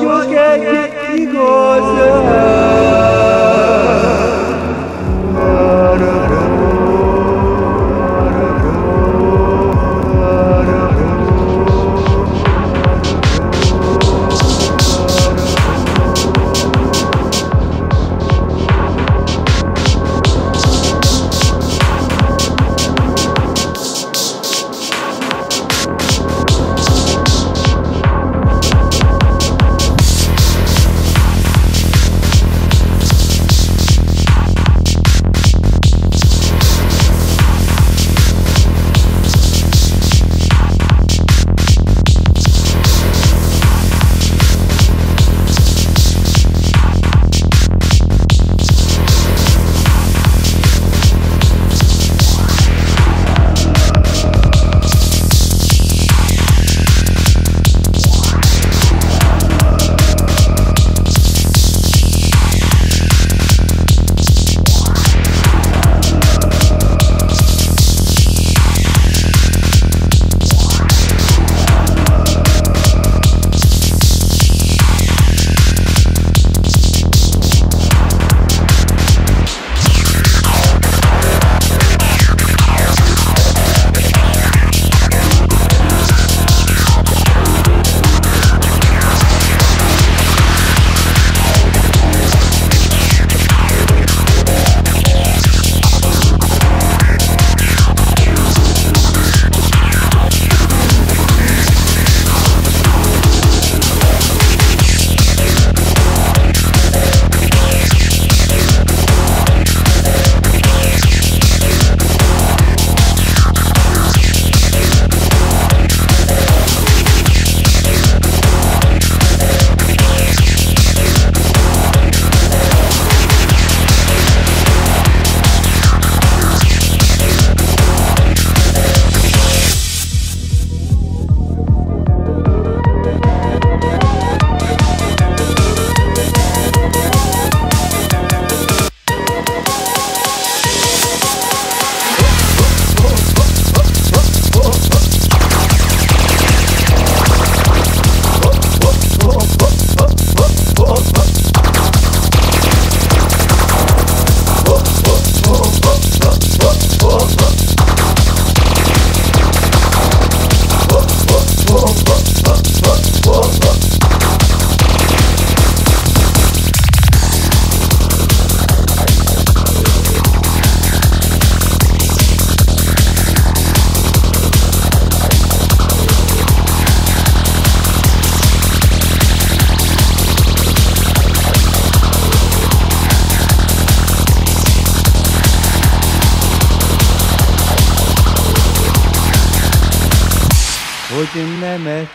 sonhos nemet